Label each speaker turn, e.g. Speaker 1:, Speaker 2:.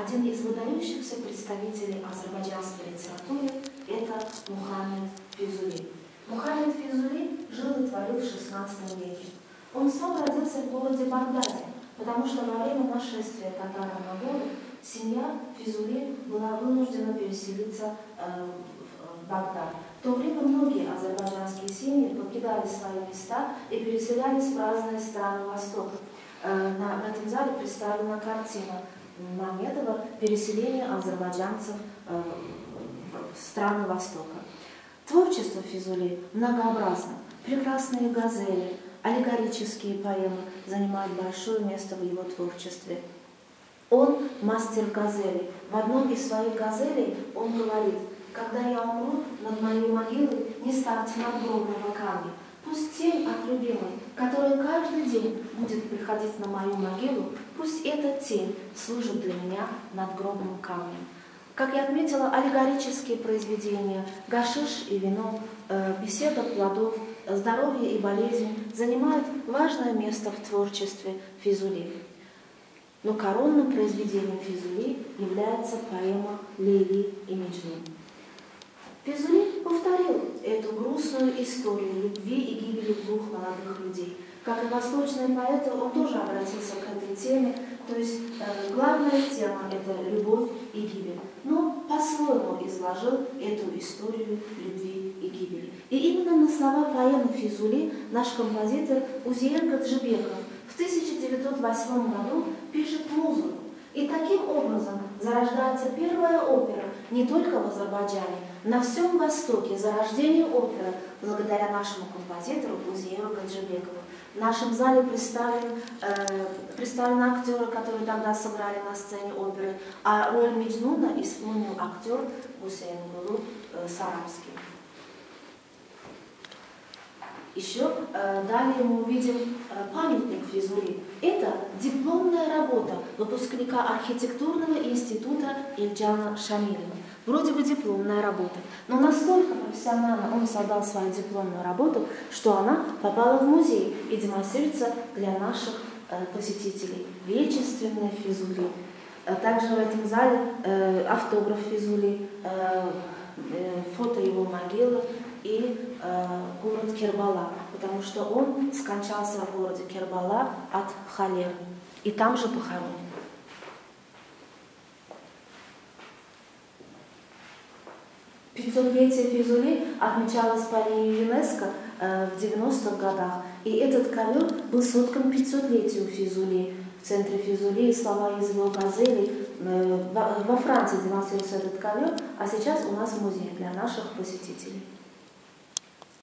Speaker 1: Один из выдающихся представителей азербайджанской литературы – это Мухаммед Физули. Мухаммед Физули жил и творил в XVI веке. Он сам родился в городе Багдаде, потому что во время нашествия татар на город семья Физули была вынуждена переселиться э, в Багдад. В то время многие азербайджанские семьи покидали свои места и переселялись в разные страны Востока. Э, на, этом зале представлена картина Мамедова «Переселение азербайджанцев э, в страны Востока». Творчество Физули многообразно. Прекрасные газели, аллегорические поэмы занимают большое место в его творчестве. Он мастер газели. В одном из своих газелей он говорит, «Когда я умру, над моей могилой не ставьте надгробного камня, Пусть тень от любимой, которая каждый день будет приходить на мою могилу, пусть эта тень служит для меня надгробным камнем. Как я отметила, аллегорические произведения «Гашиш и вино», э, «Беседа плодов», «Здоровье и болезнь» занимают важное место в творчестве Физули. Но коронным произведением Физули является поэма «Лейли и Меджнун». Физули повторил эту грустную историю любви и гибели двух молодых людей. Как и восточные поэты, он тоже обратился к этой теме, то есть э, главная тема – это любовь и гибель. Но по-своему изложил эту историю любви и гибели. И именно на слова поэмы Физули наш композитор Узиер Гаджибеков в 1908 году пишет музыку. И таким образом зарождается первая опера не только в Азербайджане, на всем Востоке зарождение оперы благодаря нашему композитору Бузиеву Гаджибекову. В нашем зале представлен, э, представлены актеры, которые тогда сыграли на сцене оперы, а роль Меджнуна исполнил актер Гусейн Гулу э, Сарабский. Еще э, далее мы увидим э, памятник Физули. Это дипломная работа выпускника архитектурного института Ильджана Шамилова. Вроде бы дипломная работа, но настолько профессионально он создал свою дипломную работу, что она попала в музей и демонстрируется для наших э, посетителей. Величественная Физули. Также в этом зале автограф Физули, фото его могилы, и э, город Кербала, потому что он скончался в городе Кербала от холеры, и там же похоронен. Пятисотлетие Физули отмечалось по линии ЮНЕСКО э, в 90-х годах, и этот ковер был соткан 500-летию Физули. В центре Физули слова из его газели. Э, во Франции демонстрируется этот ковер, а сейчас у нас музей для наших посетителей.